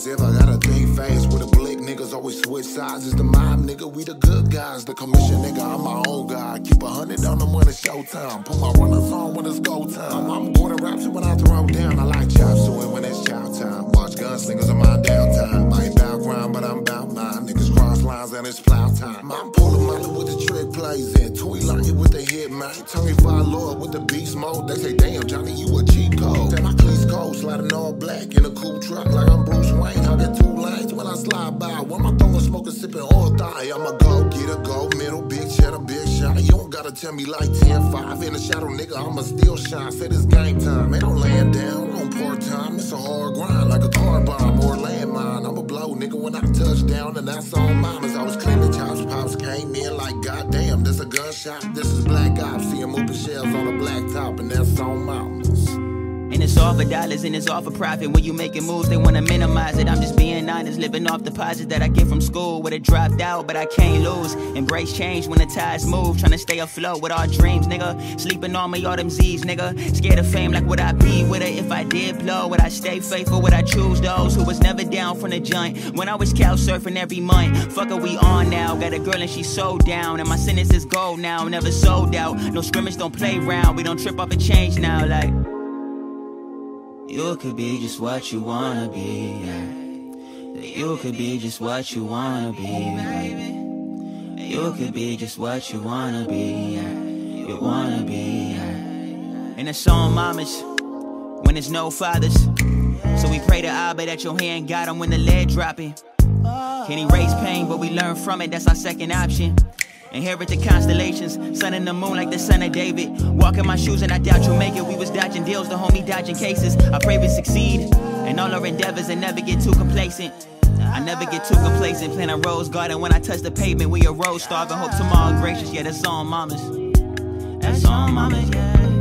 as if I gotta think fast. With the blick niggas always switch sides. It's the mob nigga, we the good guys. The commission nigga, I'm my own guy. Keep a hundred on them when it's showtime. Put my runners on when it's go time. I'm going to raps when I throw down. I like chop suey when it's chow time. Watch gunslingers in my downtime. I ain't bout grind, but I'm bout mine. Niggas cross lines and it's plow time. I'm pulling money with the trick plays in. Tui Lucky with the hit, man. Tongue Lord with the beast mode. They say, damn, Johnny, you a cheat code. Damn, my sliding all black in a cool truck like I'm Bruce Wayne. I get two lanes when I slide by. When my throwing smoking, sipping all thigh. I'ma go get a go middle, big cheddar, big shot. You don't gotta tell me like 10 5 in the shadow, nigga. I'ma still shine. Say this game time. Ain't no laying down on part time. It's a hard grind like a car bomb or a landmine. I'ma blow, nigga, when I touch down. And that's on mamas. I was cleaning chops, pops came in like, goddamn, this a gunshot. This is black ops. See him moving shells on a black top, and that's on mamas. And it's all for dollars and it's all for profit. When you making moves, they wanna minimize it. I'm just being honest, living off deposits that I get from school. Would have dropped out, but I can't lose. Embrace change when the tides move. Trying to stay afloat with our dreams, nigga. Sleeping on me, all them Z's, nigga. Scared of fame, like would I be with it if I did blow? Would I stay faithful? Would I choose those who was never down from the joint? When I was couch surfing every month. Fuck we on now. Got a girl and she so down. And my sentence is gold now, never sold out. No scrimmage, don't play round. We don't trip off a change now, like. You could be just what you wanna be, yeah. You could be just what you wanna be, baby. You could be just what you wanna be, yeah. You wanna be, yeah. And it's on mamas when there's no fathers. So we pray to Abba that your hand got him when the lead dropping. Can erase pain, but we learn from it, that's our second option. Inherit the constellations, sun and the moon like the son of David. Walk in my shoes and I doubt you'll make it. We was dodging deals, the homie dodging cases. I pray we succeed in all our endeavors and never get too complacent. I never get too complacent. Plant a rose garden when I touch the pavement. We a rose starving. Hope tomorrow gracious. Yeah, that's on mamas. That's on mamas, yeah.